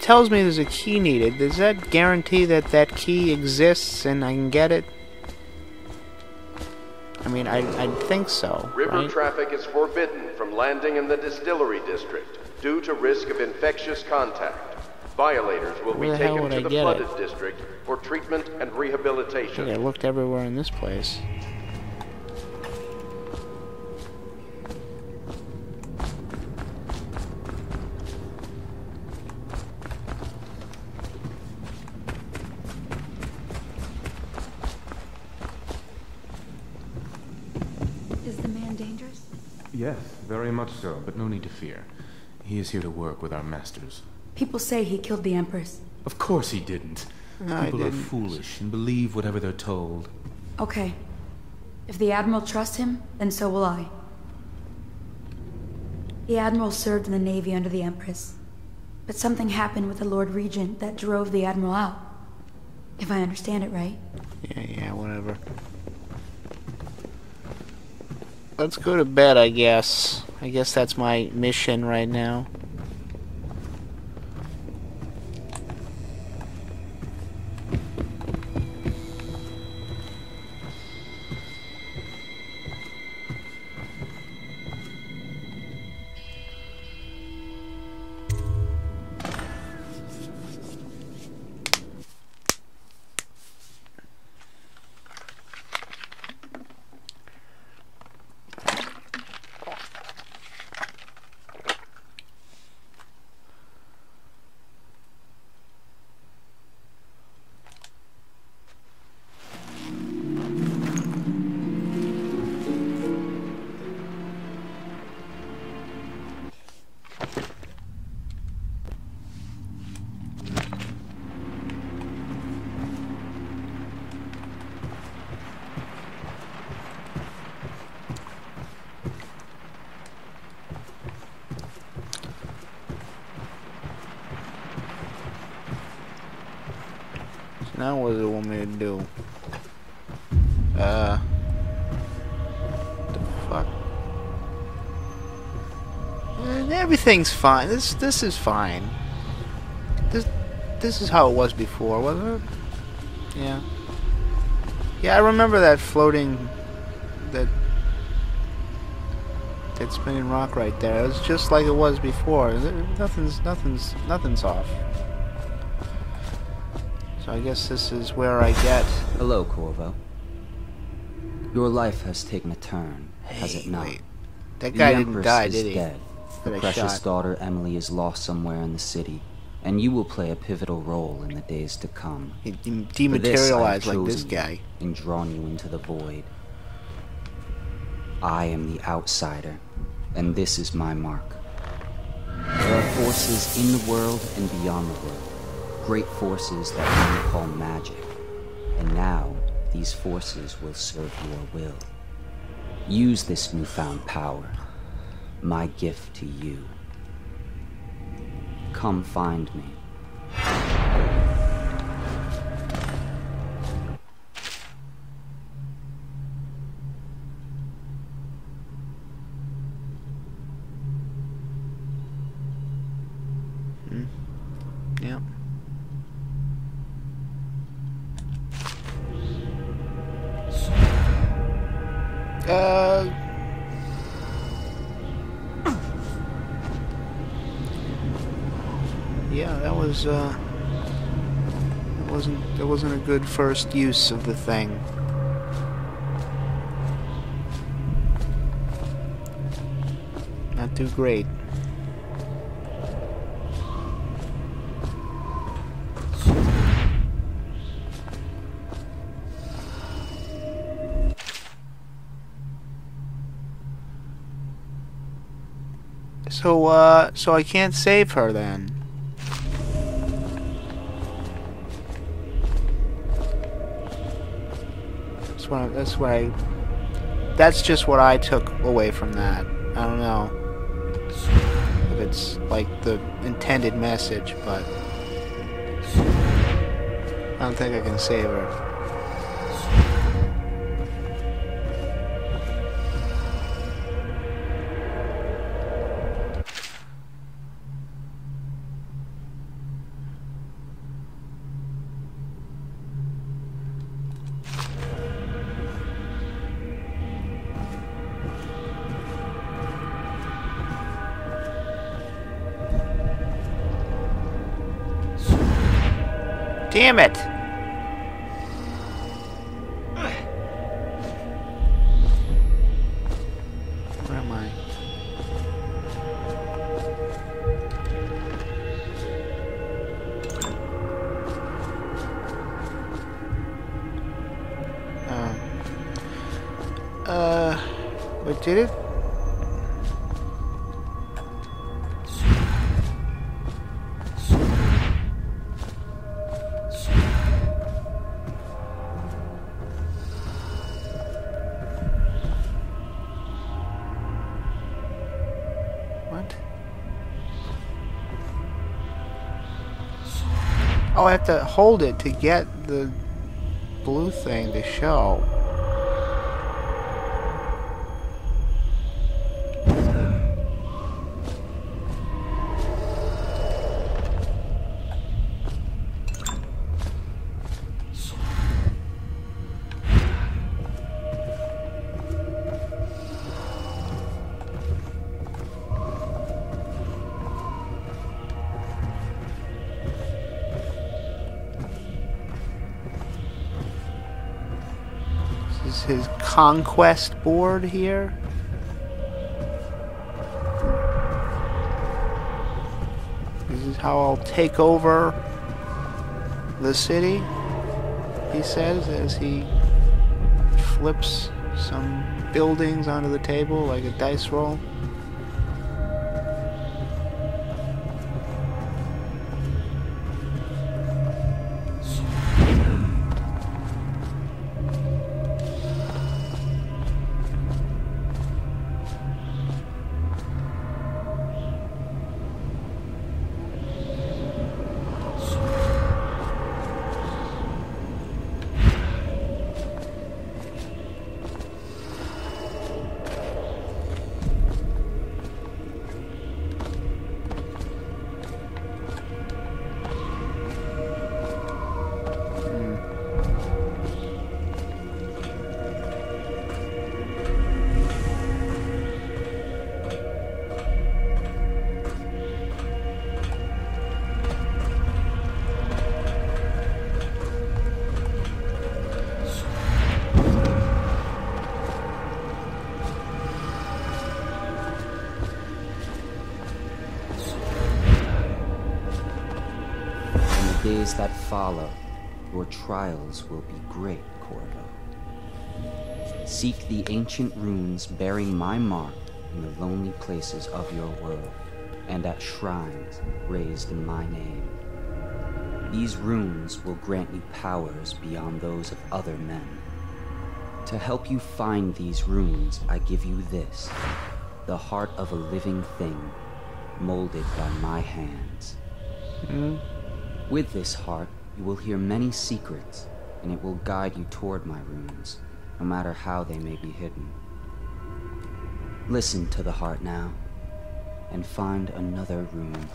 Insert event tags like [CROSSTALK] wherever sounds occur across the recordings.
It tells me there's a key needed, does that guarantee that that key exists and I can get it? I mean, I I think so. River right? traffic is forbidden from landing in the distillery district due to risk of infectious contact. Violators will Where be taken to I the get it? flooded district for treatment and I rehabilitation. think I looked everywhere in this place. Is the man dangerous? Yes, very much so, but no need to fear. He is here to work with our masters. People say he killed the Empress. Of course he didn't. No, People are didn't. foolish and believe whatever they're told. Okay. If the Admiral trusts him, then so will I. The Admiral served in the Navy under the Empress. But something happened with the Lord Regent that drove the Admiral out. If I understand it right. Yeah, yeah, Let's go to bed, I guess. I guess that's my mission right now. Now what does it want me to do? Uh. The fuck? Eh, Everything's fine. This this is fine. This this is how it was before, wasn't it? Yeah. Yeah, I remember that floating that that spinning rock right there. It was just like it was before. Nothing's nothing's nothing's off. So I guess this is where I get Hello, Corvo. Your life has taken a turn, has it not? wait. That The guy didn't Empress die, is did he? dead. That precious shot. daughter Emily is lost somewhere in the city, and you will play a pivotal role in the days to come. He de- For this, I have dematerialized like this guy. And drawn you into the void. I am the outsider, and this is my mark. There are forces in the world and beyond the world. Great forces that men call magic. And now, these forces will serve your will. Use this newfound power, my gift to you. Come find me. Was uh. That wasn't that wasn't a good first use of the thing. Not too great. So, uh, so I can't save her then. What I, that's what I, that's just what I took away from that. I don't know if it's like the intended message, but I don't think I can save her. Damn it! Oh, I have to hold it to get the blue thing to show. Conquest board here. This is how I'll take over the city, he says as he flips some buildings onto the table like a dice roll. Follow, your trials will be great, Corvo. Seek the ancient runes bearing my mark in the lonely places of your world, and at shrines raised in my name. These runes will grant you powers beyond those of other men. To help you find these runes, I give you this the heart of a living thing, molded by my hands. Hmm? With this heart, you will hear many secrets, and it will guide you toward my runes, no matter how they may be hidden. Listen to the heart now, and find another rune.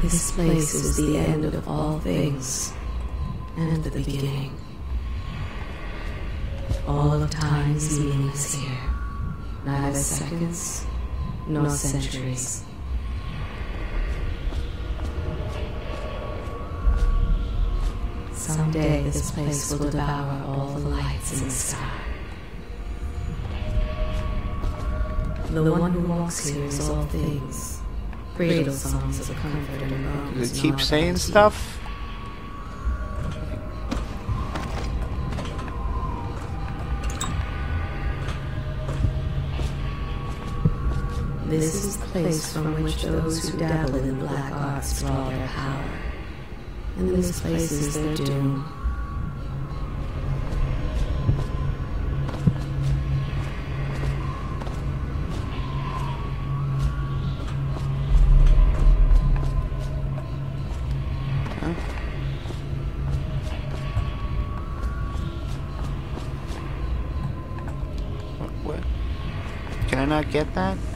This place is the end of all things, and the beginning. All of time's meaning here, neither seconds nor centuries. Someday this place will devour all the lights in the sky. The one who walks here is all things. Cradle songs of comfort and bones. Does it keep saying stuff? This is the place from which those who dabble in black arts draw their power. And this place is their doom. Get that?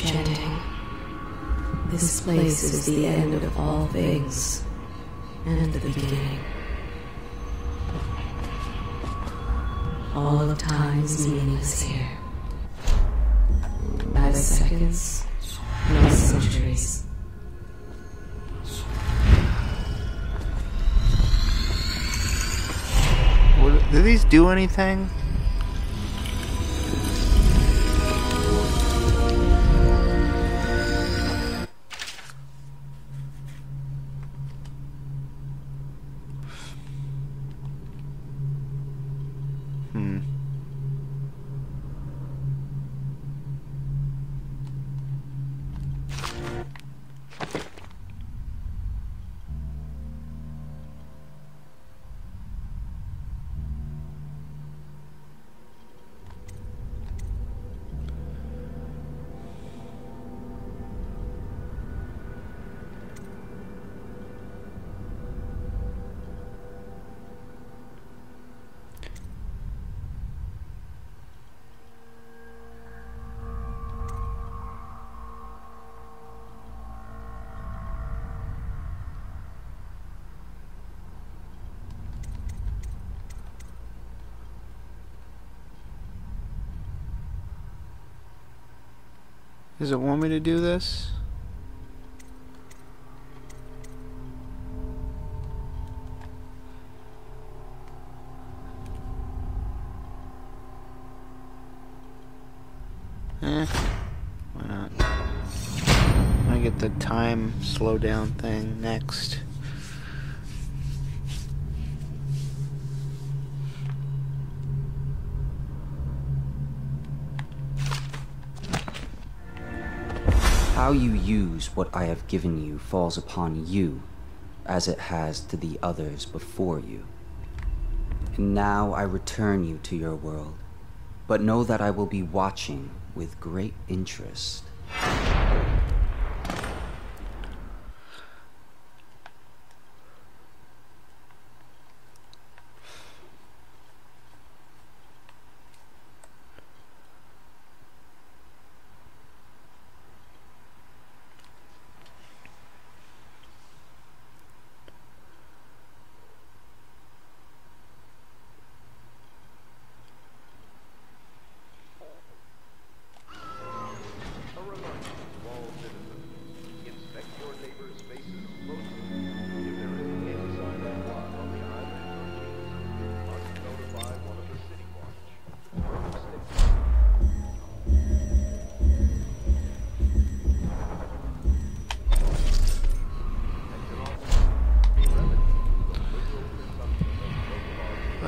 Ending. This place is the end of all things, and the beginning. All of time is meaningless here. Neither seconds, nor centuries. Do these do anything? Does it want me to do this? Eh, why not? I get the time slow down thing next. How you use what I have given you falls upon you, as it has to the others before you. And now I return you to your world, but know that I will be watching with great interest.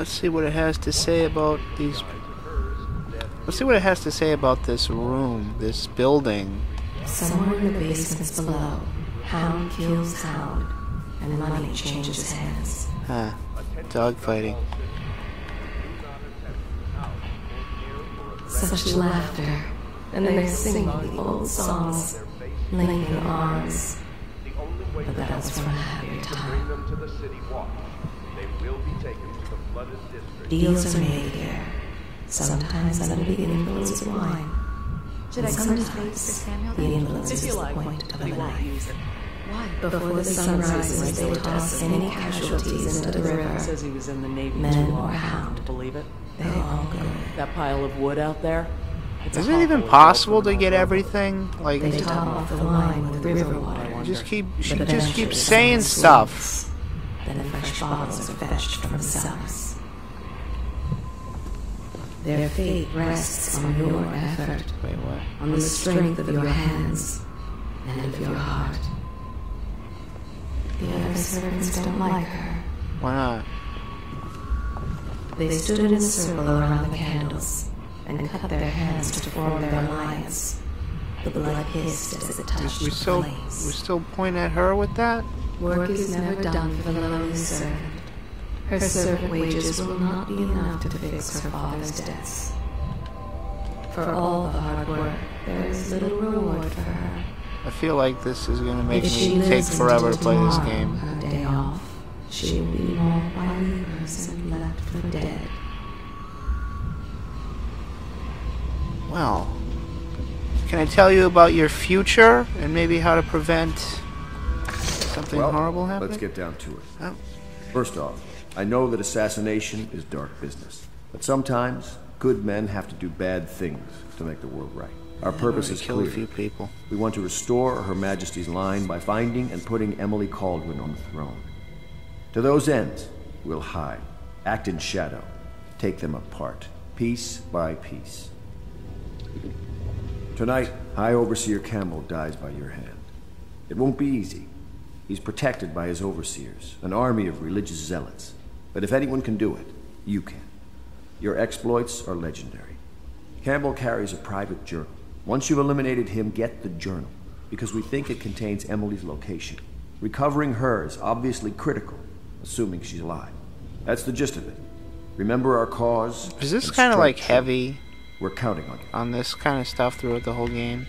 Let's see what it has to say about these. Let's see what it has to say about this room, this building. Somewhere in the basements below, hound kills hound, and money changes hands. Huh. Dogfighting. Such laughter, and they sing the old songs, linking arms. The only way But that was from a happier time. them to the city watch. They will be taken to the flooded district. Deals are made here, sometimes under the influence of wine. Should I And come to sometimes space for Samuel? the then? influence is the point of a life. Why? Before the sun rises, they toss any casualties into the river. Says he was in the Navy Men too or hound. Believe it? They oh. all go. That pile of wood out there? It's a Is it even possible to get everything? Like, They top off the wine with river water. just keep. She just keeps saying someone stuff. Then fresh bottles are fetched from the cellars. Their fate rests on your effort, Wait, on the strength of your hands, and of your heart. The other servants don't like her. Why not? They stood in a circle around the candles and cut their hands to form their alliance. The blood hissed as it touched We the still, we still point at her with that? Work is never done for the lowly servant. Her servant wages will not be enough to fix her father's debts. For all the hard work, there is little reward for her. I feel like this is gonna make If me take forever to play this game. Her day off, she will be by weavers and left for dead. Well, Can I tell you about your future and maybe how to prevent something Well, horrible happening? let's get down to it. Oh. First off, I know that assassination is dark business, but sometimes good men have to do bad things to make the world right. Our purpose is kill a clear. few people. We want to restore Her Majesty's line by finding and putting Emily Kaldwin on the throne. To those ends, we'll hide, act in shadow, take them apart, piece by piece. Tonight, High Overseer Campbell dies by your hand. It won't be easy. He's protected by his overseers, an army of religious zealots. But if anyone can do it, you can. Your exploits are legendary. Campbell carries a private journal. Once you've eliminated him, get the journal, because we think it contains Emily's location. Recovering her is obviously critical, assuming she's alive. That's the gist of it. Remember our cause. Is this kind of like heavy We're counting on you. on this kind of stuff throughout the whole game?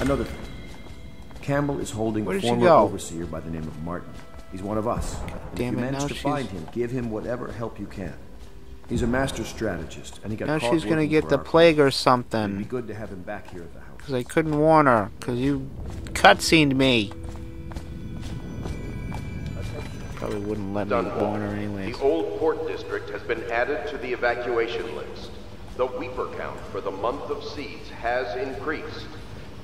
Another thing. Campbell is holding a former overseer by the name of Martin. He's one of us. And damn if you it, manage to she's- find him, give him whatever help you can. He's a master strategist, and he got Now caught she's gonna get the plague or It'd be something. good to have him back here at the house. Because I couldn't warn her. Because you cutscened me. Probably wouldn't let me warn her anyways. The Old Port District has been added to the evacuation list. The Weeper count for the month of seeds has increased.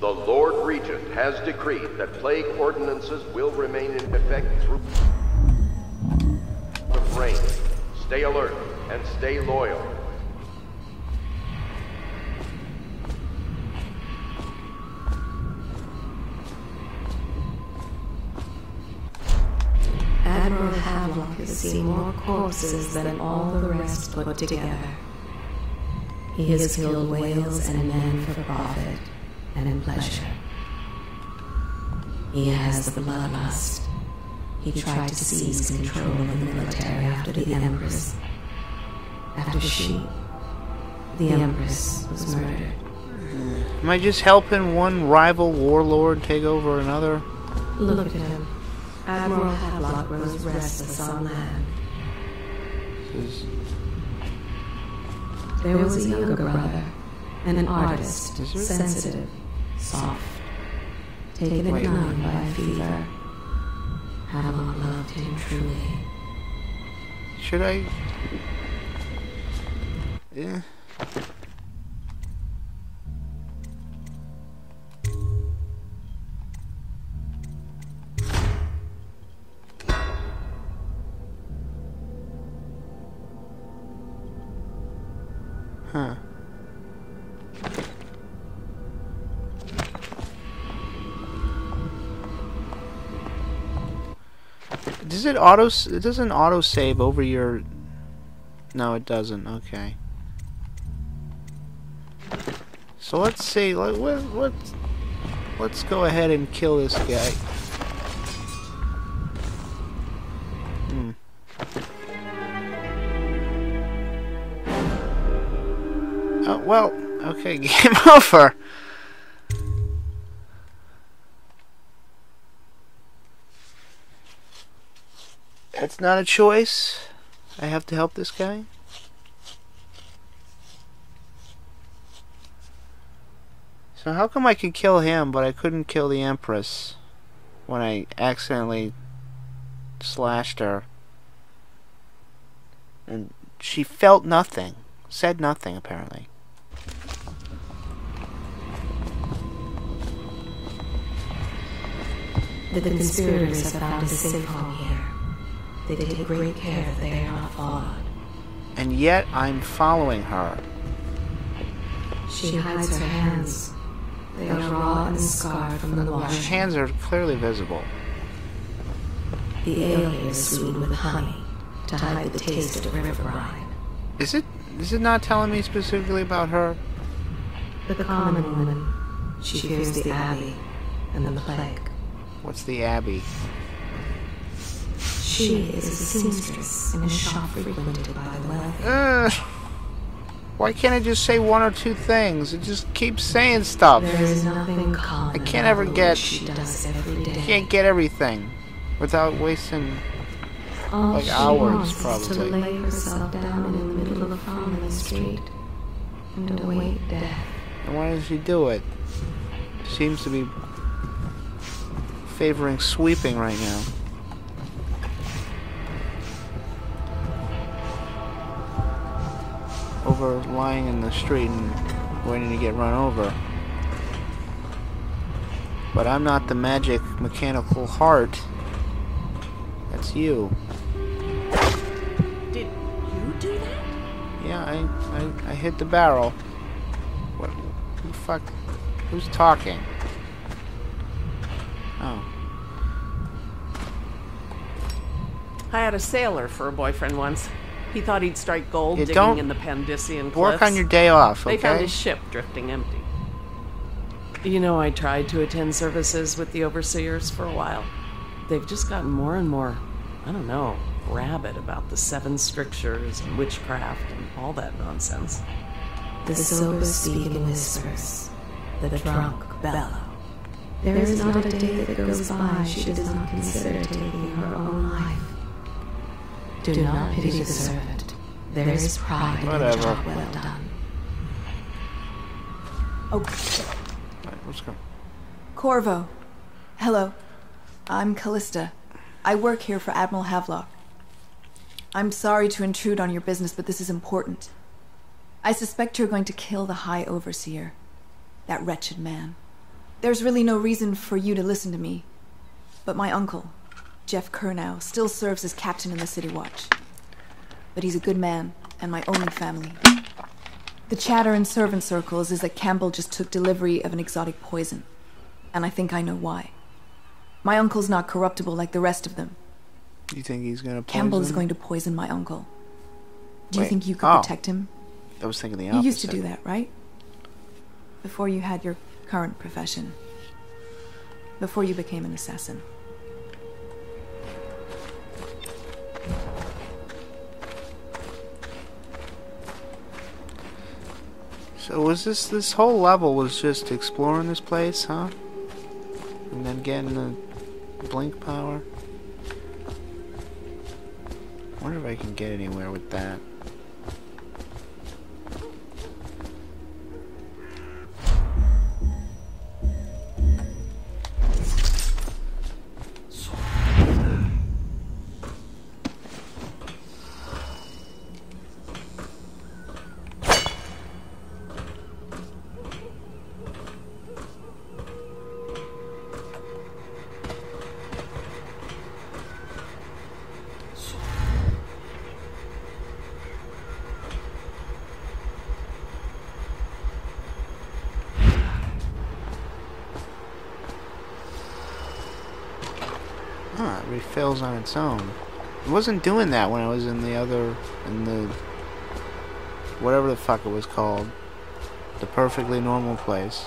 The Lord Regent has decreed that plague ordinances will remain in effect through the rain. Stay alert and stay loyal. Admiral Havelock has seen more corpses than all the rest put together. He has killed whales and men for profit and in pleasure. He has the bloodlust. He tried to seize control of the military after the Empress. After she, the Empress, was murdered. Am I just helping one rival warlord take over another? Look at him. Admiral Havelock grows restless on land. Is- There was a younger brother, and an artist, sensitive, soft, taken at Wait. none by a fever. Havelock loved him truly. Should I? Yeah. Does it auto? It doesn't auto save over your. No, it doesn't. Okay. So let's see. Let what what. Let's go ahead and kill this guy. Hmm. Oh well. Okay, [LAUGHS] game over. That's not a choice. I have to help this guy. So how come I could kill him, but I couldn't kill the Empress when I accidentally slashed her? And she felt nothing, said nothing apparently. The conspirators have found a safe home here. They take great care that they are not followed. And yet I'm following her. She hides her hands. They are raw and scarred from the wash. Her hands are clearly visible. The ale is sweetened with honey to hide the taste of river brine. Is it is it not telling me specifically about her? The common woman, she fears the abbey and the plague. What's the Abbey? She is a seamstress in a shop frequented by the wealthy. Why can't I just say one or two things? It just keeps saying stuff. There is nothing common. I can't ever get- she does every day. Can't get everything without wasting. All like hours, is probably. to lay herself down in the middle of Harmony Street and await death. And why does she do it? seems to be favoring sweeping right now. Over lying in the street and waiting to get run over. But I'm not the magic mechanical heart. That's you. Did you do that? Yeah, I, I, I hit the barrel. What? Who the fuck? Who's talking? Oh. I had a sailor for a boyfriend once. He thought he'd strike gold Yeah, digging in the Pandyssian cliffs. Work on your day off, They found his ship drifting empty. You know, I tried to attend services with the overseers for a while. They've just gotten more and more, I don't know, rabid about the seven strictures and witchcraft and all that nonsense. The sober speak in whispers. The drunk bellow. There is not a day that goes by she does not consider taking her own life. Do not pity the servant. There is pride in the job well done. Oh, Right, What's going? Corvo. Hello. I'm Callista. I work here for Admiral Havelock. I'm sorry to intrude on your business, but this is important. I suspect you're going to kill the High Overseer. That wretched man. There's really no reason for you to listen to me. But my uncle, Geoff Curnow, still serves as captain in the City Watch. But he's a good man, and my only family. The chatter in servant circles is that Campbell just took delivery of an exotic poison. And I think I know why. My uncle's not corruptible like the rest of them. You think he's gonna poison? Campbell is going to poison my uncle. Do you think you could oh. protect him? I was thinking the You used to do that, right? Before you had your current profession. Before you became an assassin. So was this this whole level was just exploring this place, huh? And then getting the blink power. Wonder if I can get anywhere with that. Refills on its own. It wasn't doing that when I was in the other in the whatever the fuck it was called. The perfectly normal place.